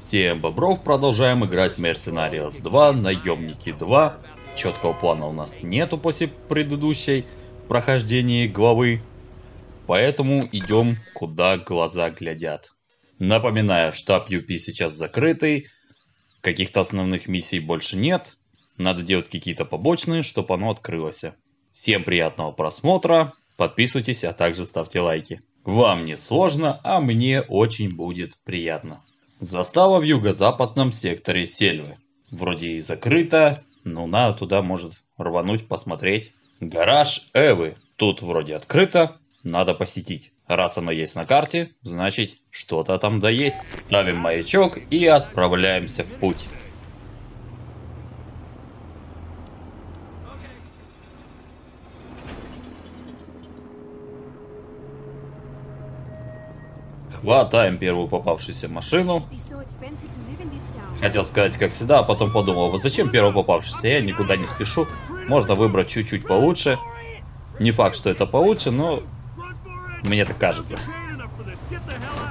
Всем бобров, продолжаем играть Mercenaries 2, Наемники 2. Четкого плана у нас нету после предыдущей прохождения главы. Поэтому идем, куда глаза глядят. Напоминаю, штаб UP сейчас закрытый. Каких-то основных миссий больше нет. Надо делать какие-то побочные, чтобы оно открылось. Всем приятного просмотра. Подписывайтесь, а также ставьте лайки. Вам не сложно, а мне очень будет приятно. Застава в юго-западном секторе Сельвы. Вроде и закрыто, но надо туда может рвануть посмотреть. Гараж Эвы. Тут вроде открыто, надо посетить. Раз оно есть на карте, значит что-то там да есть. Ставим маячок и отправляемся в путь. Хватаем первую попавшуюся машину. Хотел сказать, как всегда, а потом подумал, вот зачем первую попавшуюся, я никуда не спешу. Можно выбрать чуть-чуть получше. Не факт, что это получше, но мне так кажется.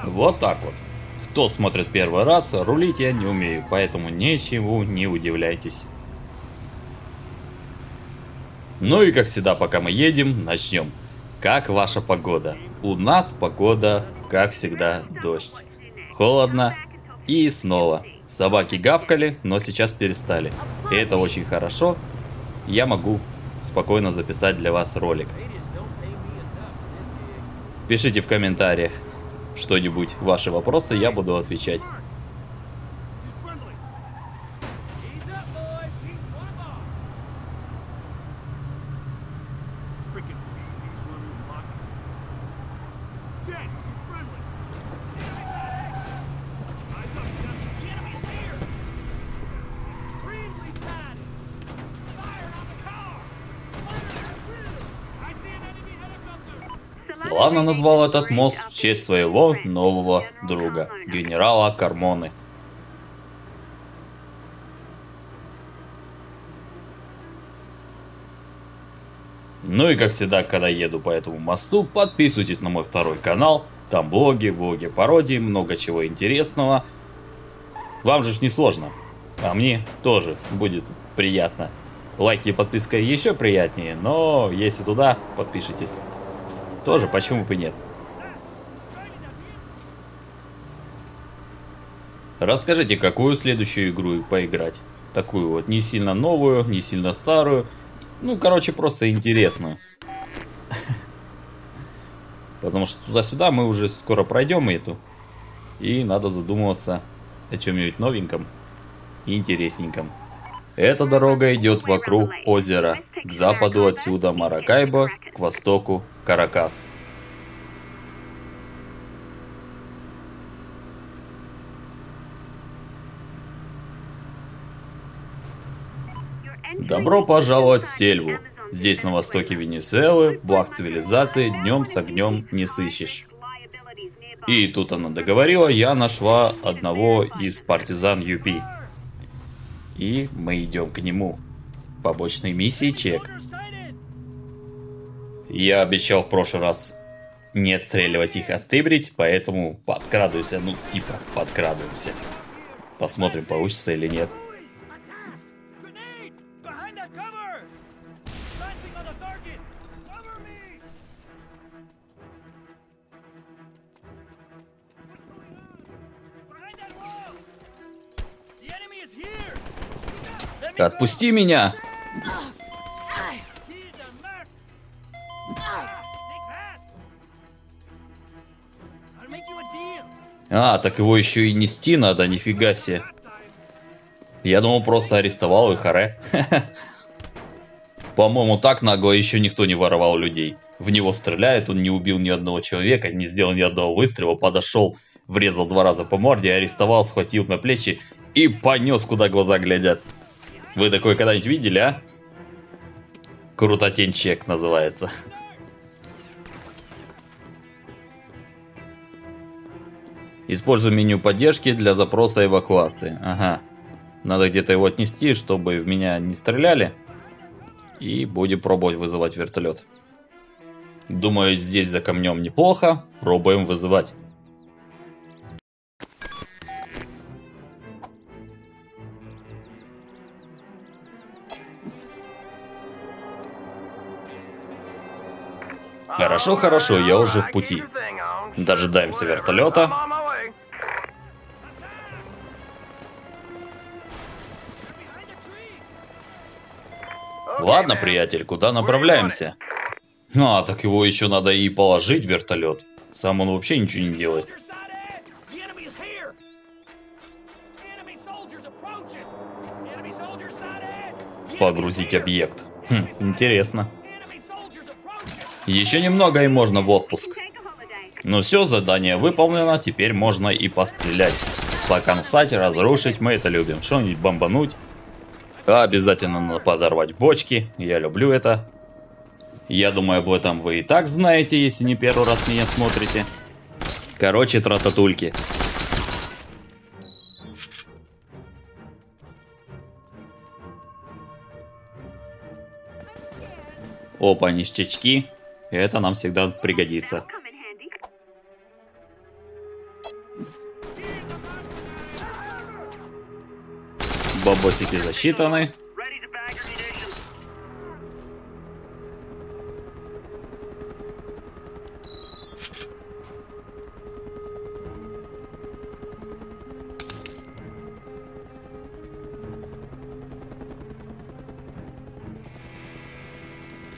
Вот так вот. Кто смотрит первый раз, рулить я не умею, поэтому ничего не удивляйтесь. Ну и как всегда, пока мы едем, начнем. Как ваша погода? У нас погода, как всегда, дождь. Холодно и снова. Собаки гавкали, но сейчас перестали. И это очень хорошо. Я могу спокойно записать для вас ролик. Пишите в комментариях что-нибудь, ваши вопросы, я буду отвечать. Славно назвал этот мост в честь своего нового друга, генерала Кармоны. Ну и как всегда, когда еду по этому мосту, подписывайтесь на мой второй канал. Там блоги, блоги, пародии, много чего интересного. Вам же не сложно, а мне тоже будет приятно. Лайки и подписка еще приятнее, но если туда, подпишитесь. Тоже, почему бы нет? Расскажите, какую следующую игру поиграть? Такую вот, не сильно новую, не сильно старую. Ну, короче, просто интересную. Потому что туда-сюда мы уже скоро пройдем эту. И надо задумываться о чем-нибудь новеньком и интересненьком. Эта дорога идет вокруг озера. К западу отсюда Маракайбо, к востоку Каракас. Добро пожаловать в Сельву. Здесь на востоке Венесуэлы, благ цивилизации днем с огнем не сыщешь. И тут она договорила, я нашла одного из партизан Юпи. И мы идем к нему. Побочной миссии чек. Я обещал в прошлый раз не отстреливать их, а стыбрить, поэтому подкрадываемся, ну типа подкрадываемся. Посмотрим, получится или нет. Отпусти меня! А, так его еще и нести надо, нифига себе. Я думал, просто арестовал и харе. По-моему, так нагло еще никто не воровал людей. В него стреляют, он не убил ни одного человека, не сделал ни одного выстрела, подошел, врезал два раза по морде, арестовал, схватил на плечи и понес, куда глаза глядят. Вы такое когда-нибудь видели, а? Крутотень чек называется. Использую меню поддержки для запроса эвакуации. Ага. Надо где-то его отнести, чтобы в меня не стреляли. И будем пробовать вызывать вертолет. Думаю, здесь за камнем неплохо. Пробуем вызывать. Хорошо, хорошо, я уже в пути. Дожидаемся вертолета. Ладно, приятель, куда направляемся? А, так его еще надо и положить в вертолет. Сам он вообще ничего не делает. Погрузить объект. Хм, интересно. Еще немного и можно в отпуск. Ну все, задание выполнено, теперь можно и пострелять. Поконсать, разрушить, мы это любим. Что-нибудь бомбануть. Обязательно надо подорвать бочки, я люблю это. Я думаю, об этом вы и так знаете, если не первый раз меня смотрите. Короче, трататульки. Опа, ништячки. Это нам всегда пригодится. Бабосики засчитаны.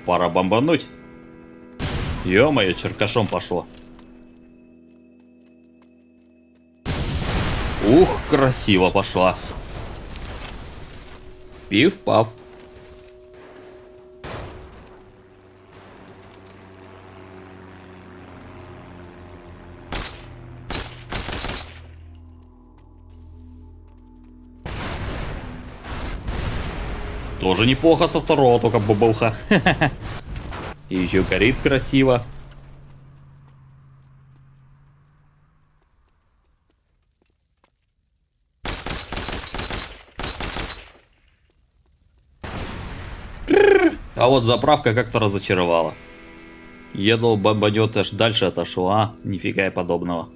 Пора бомбануть. Ё-моё, черкашом пошло. Ух, красиво пошла. Пив-пав. Тоже неплохо со второго только бабуха. И еще горит красиво. Вот заправка как-то разочаровала. Я думал, бомбанет аж дальше отошла, нифига и подобного.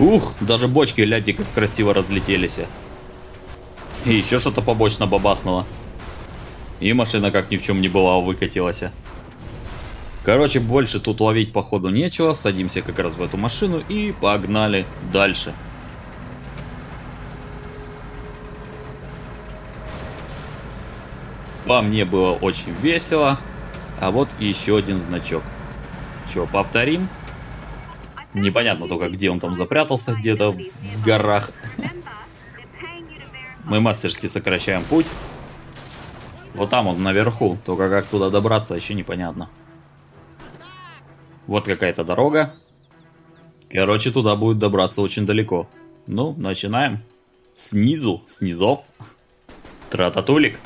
Ух, даже бочки, гляньте, как красиво разлетелись. И еще что-то побочно бабахнуло. И машина как ни в чем не была выкатилась. Короче, больше тут ловить походу нечего. Садимся как раз в эту машину и погнали дальше. По мне было очень весело. А вот еще один значок. Че, повторим? Непонятно только, где он там запрятался, где-то в горах. Мы мастерски сокращаем путь. Вот там он наверху, только как туда добраться, еще непонятно. Вот какая-то дорога. Короче, туда будет добраться очень далеко. Ну, начинаем. Снизу, снизов. Трататулик.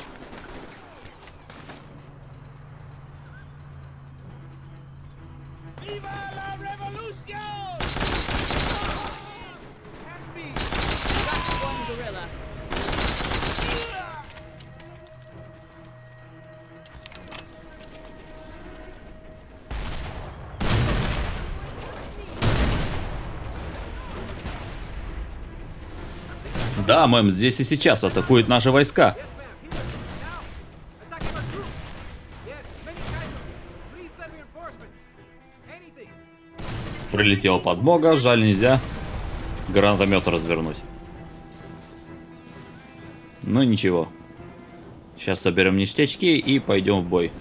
Да, мэм, здесь и сейчас атакуют наши войска. Прилетела подмога, жаль нельзя гранатомет развернуть. Ну ничего. Сейчас соберем ништячки и пойдем в бой.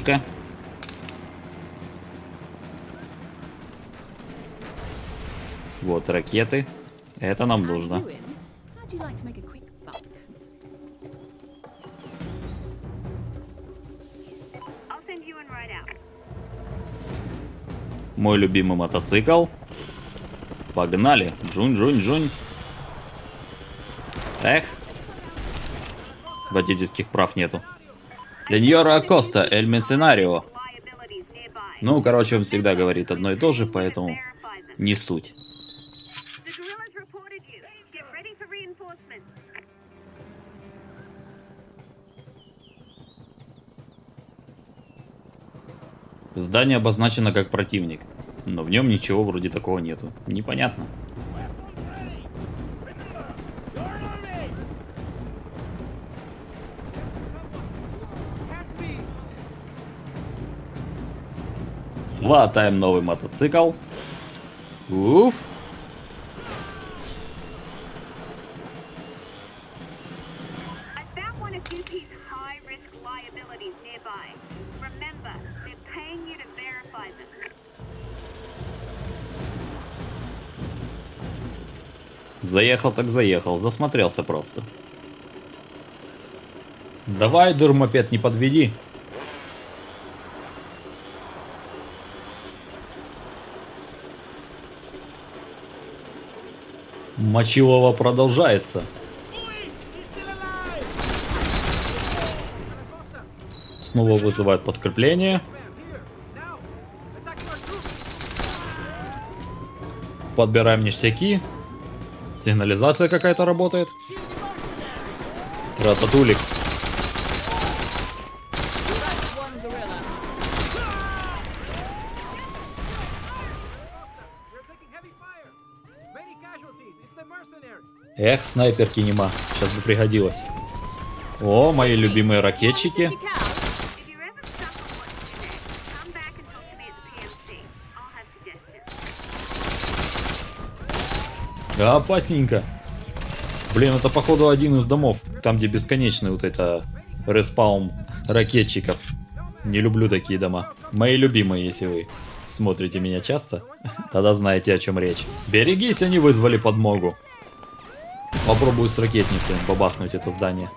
Денежка. Вот ракеты. Это нам нужно. Мой любимый мотоцикл. Погнали. Джунь-джунь-джунь. Эх. Водительских прав нету. Сеньора Акоста, Эль Мессенарио. Ну, короче, он всегда говорит одно и то же, поэтому не суть. Здание обозначено как противник, но в нем ничего вроде такого нету. Непонятно. Хватаем новый мотоцикл. Уф. Заехал так заехал, засмотрелся просто. Давай, дурмопед, не подведи. Мочилова продолжается. Снова вызывают подкрепление. Подбираем ништяки. Сигнализация какая-то работает. Трататулик. Эх, снайперки нема. Сейчас бы пригодилось. О, мои любимые ракетчики. Да, опасненько. Блин, это походу один из домов. Там, где бесконечный вот это респаун ракетчиков. Не люблю такие дома. Мои любимые, если вы смотрите меня часто, тогда знаете, о чем речь. Берегись, они вызвали подмогу. Попробую с ракетницы бабахнуть это здание.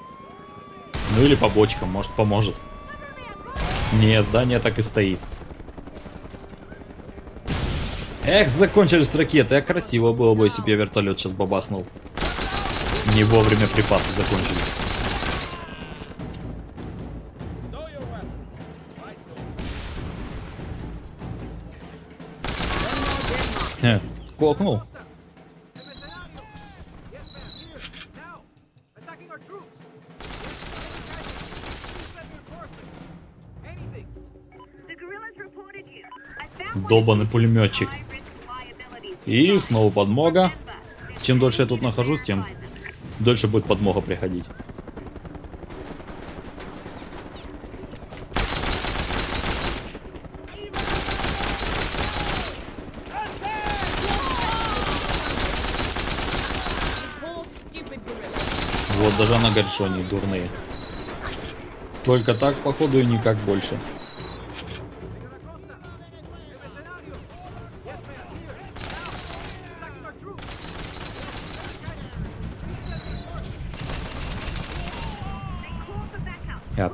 Ну или по бочкам, может поможет. Не, здание так и стоит. Эх, закончились ракеты, а красиво было бы, если бы я вертолет сейчас бабахнул. Не вовремя припасы закончились. One Долбанный of пулеметчик. И снова подмога. Чем дольше я тут нахожусь, тем дольше будет подмога приходить. Вот даже на горшоне дурные. Только так, походу, и никак больше.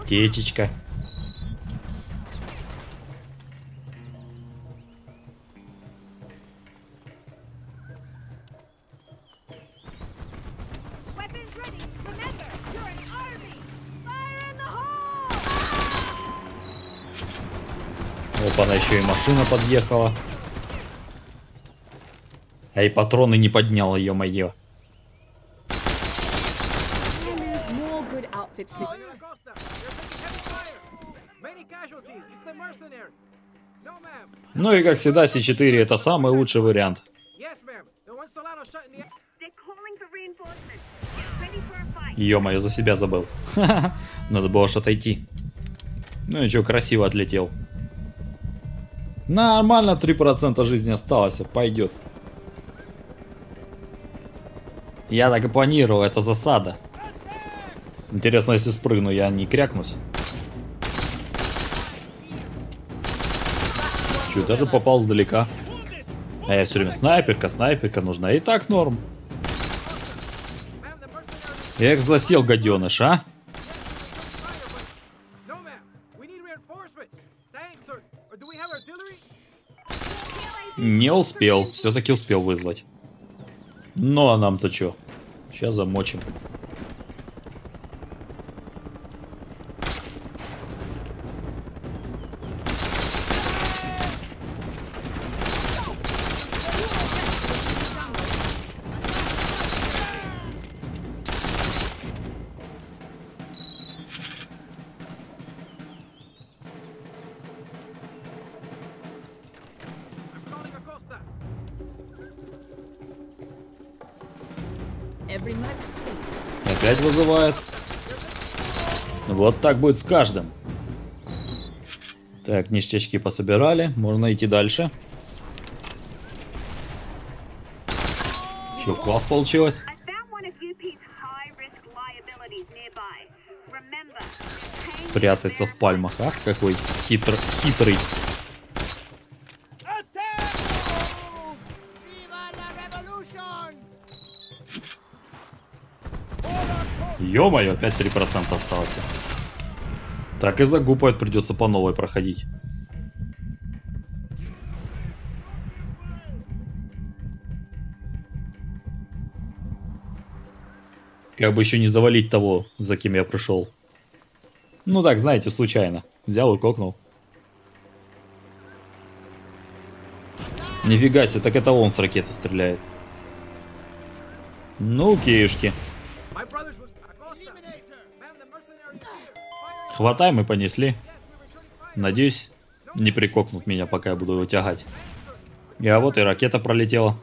Señor еще и машина подъехала. А и патроны не поднял. No, ma'am. Ну и как всегда, С4 это самый лучший вариант. Ё-моё, за себя забыл. Надо было аж отойти. Ну и чё, красиво отлетел. Нормально, 3% жизни осталось, пойдет. Я так и планировал, это засада. Интересно, если спрыгну, я не крякнусь. Чё, даже попал сдалека. А я все время снайперка, снайперка нужна. И так норм. Эх, засел гаденыш, а? Не успел, все-таки успел вызвать. Ну а нам-то чё? Сейчас замочим. Опять вызывает. Вот так будет с каждым. Так, ништячки пособирали. Можно идти дальше. Че, класс получилось? Прятается в пальмах. Ах, какой хитр, хитрый. Ё-моё, опять 3% осталось. Так и загупают, придется по новой проходить. Как бы еще не завалить того, за кем я пришел. Ну так, знаете, случайно. Взял и кокнул. Нифига себе, так это он с ракеты стреляет. Ну, кеюшки. Хватаем и понесли. Надеюсь, не прикокнут меня, пока я буду его тягать. А вот и ракета пролетела.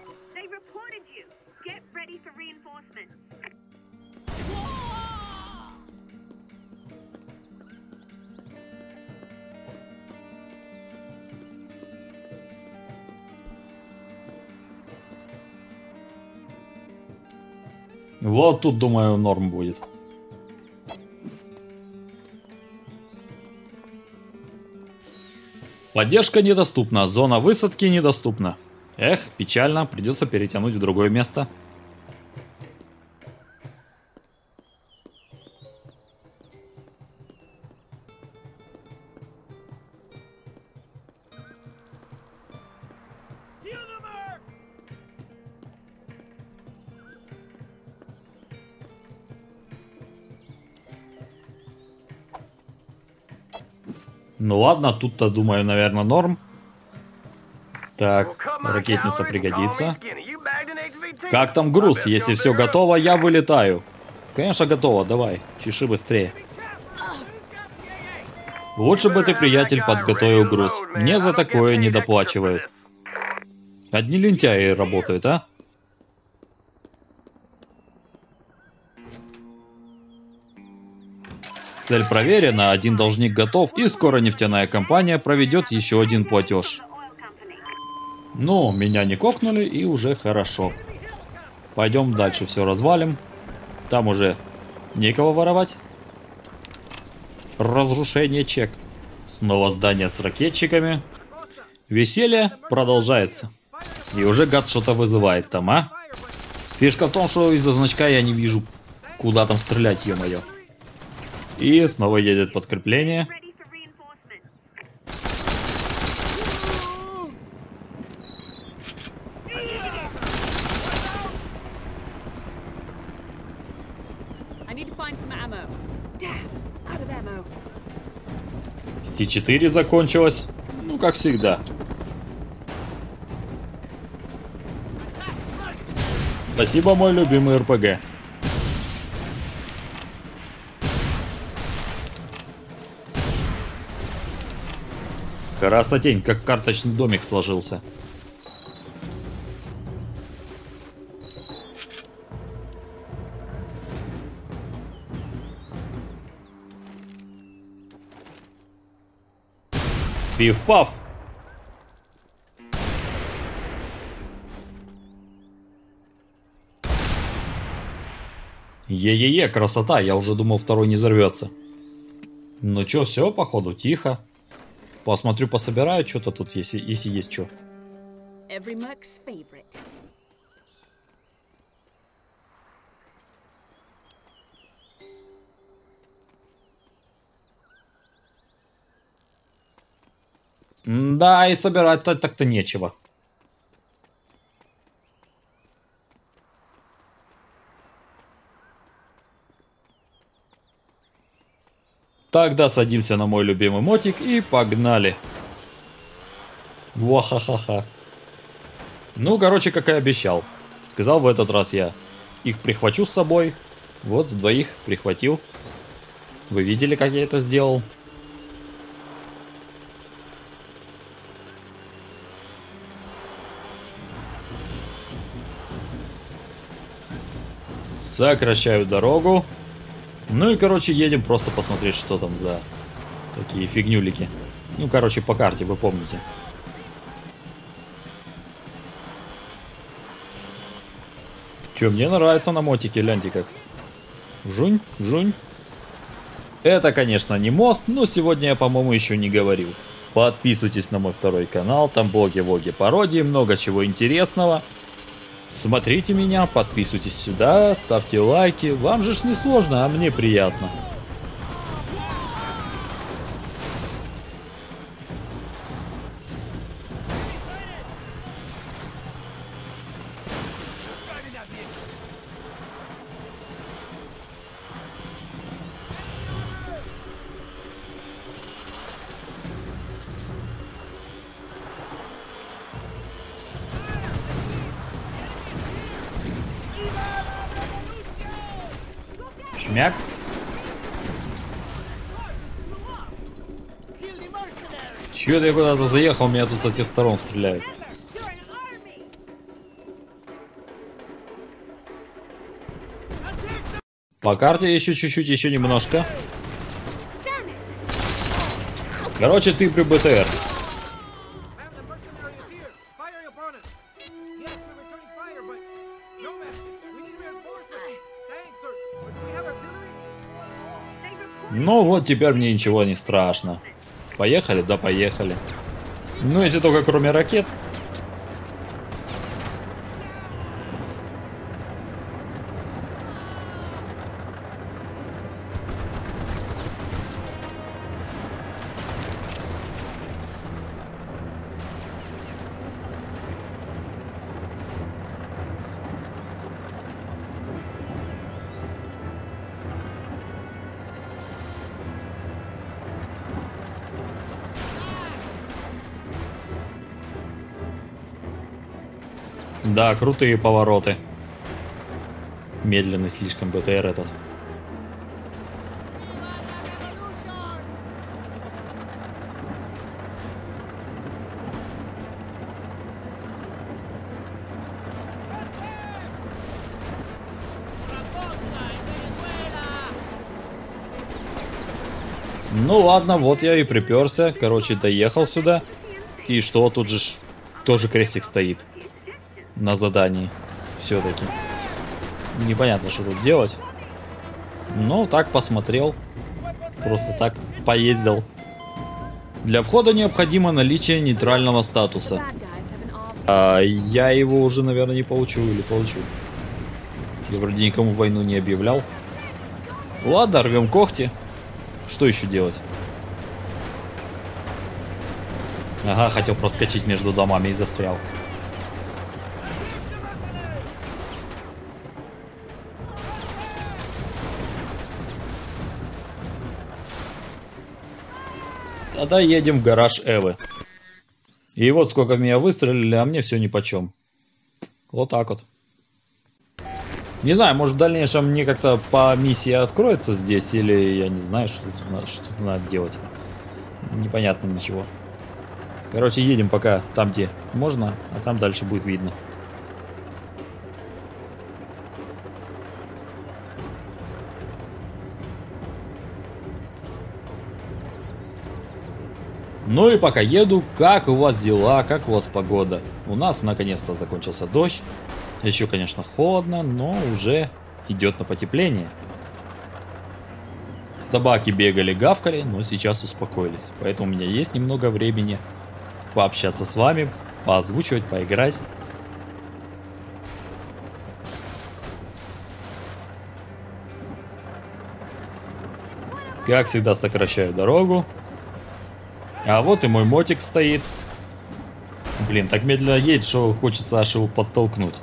Вот тут, думаю, норм будет. Поддержка недоступна, зона высадки недоступна. Эх, печально, придется перетянуть в другое место. Ну ладно, тут-то, думаю, наверное, норм. Так, ракетница пригодится. Как там груз? Если все готово, я вылетаю. Конечно, готово, давай, чеши быстрее. Лучше бы ты, приятель, подготовил груз. Мне за такое не доплачивают. Одни лентяи работают, а? Цель проверена, один должник готов, и скоро нефтяная компания проведет еще один платеж. Ну, меня не кокнули, и уже хорошо. Пойдем дальше все развалим. Там уже некого воровать. Разрушение чек. Снова здание с ракетчиками. Веселье продолжается. И уже гад что-то вызывает там, а? Фишка в том, что из-за значка я не вижу, куда там стрелять, ё-моё. И снова едет подкрепление. Ready for reinforcements. I need to find some ammo. Damn, out of ammo. С4 закончилось. Ну, как всегда. Спасибо, мой любимый РПГ. Красотень, как карточный домик сложился. Пиф-паф! Е-е-е, красота, я уже думал второй не взорвется. Ну чё, все, походу, тихо. Посмотрю, пособираю что-то тут, если, если есть что. Да, и собирать-то так-то нечего. Тогда садимся на мой любимый мотик и погнали. Вахахаха. Ну, короче, как и обещал. Сказал в этот раз я. Их прихвачу с собой. Вот, двоих прихватил. Вы видели, как я это сделал? Сокращаю дорогу. Ну и, короче, едем просто посмотреть, что там за такие фигнюлики. Ну, короче, по карте, вы помните. Че, мне нравится на мотике, гляньте как. Жунь, жунь. Это, конечно, не мост, но сегодня я, по-моему, еще не говорил. Подписывайтесь на мой второй канал, там блоги-воги пародии, много чего интересного. Смотрите меня, подписывайтесь сюда, ставьте лайки. Вам же ж не сложно, а мне приятно. Чё ты куда-то заехал, меня тут со всех сторон стреляют. По карте еще чуть-чуть, еще немножко. Короче, ты при БТР. Ну вот теперь мне ничего не страшно. Поехали? Да поехали. Ну если только кроме ракет. Да, крутые повороты. Медленный слишком БТР этот. Ну ладно, вот я и приперся. Короче, доехал сюда. И что, тут же тоже крестик стоит на задании. Все-таки. Непонятно, что тут делать. Ну, так посмотрел. Просто так поездил. Для входа необходимо наличие нейтрального статуса. А я его уже, наверное, не получу или получу. Я вроде никому войну не объявлял. Ладно, рвем когти. Что еще делать? Ага, хотел проскочить между домами и застрял. Тогда едем в гараж Эвы. И вот сколько меня выстрелили, а мне все нипочем. Вот так вот. Не знаю, может в дальнейшем мне как-то по миссии откроется здесь, или я не знаю, что что надо делать. Непонятно ничего. Короче, едем пока там, где можно, а там дальше будет видно. Ну и пока еду, как у вас дела, как у вас погода? У нас наконец-то закончился дождь. Еще, конечно, холодно, но уже идет на потепление. Собаки бегали, гавкали, но сейчас успокоились. Поэтому у меня есть немного времени пообщаться с вами, поозвучивать, поиграть. Как всегда сокращаю дорогу. А вот и мой мотик стоит. Блин, так медленно едет, что хочется аж его подтолкнуть.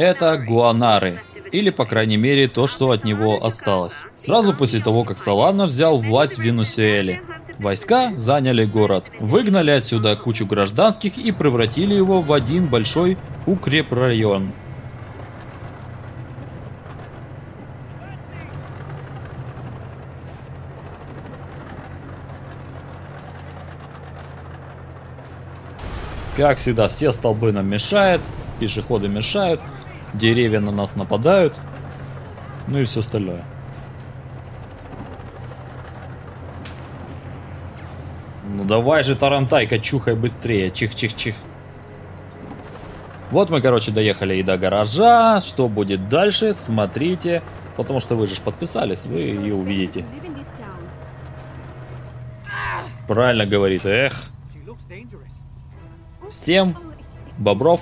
Это Гуанары, или по крайней мере то, что от него осталось. Сразу после того, как Салана взял власть в Венусуэле, войска заняли город, выгнали отсюда кучу гражданских и превратили его в один большой укрепрайон. Как всегда, все столбы нам мешают, пешеходы мешают, деревья на нас нападают, ну и все остальное. Ну давай же, Тарантайка, чухай быстрее, чих-чих-чих. Вот мы, короче, доехали и до гаража. Что будет дальше, смотрите. Потому что вы же подписались, вы и увидите. Правильно говорит, эх. С тем, Бобров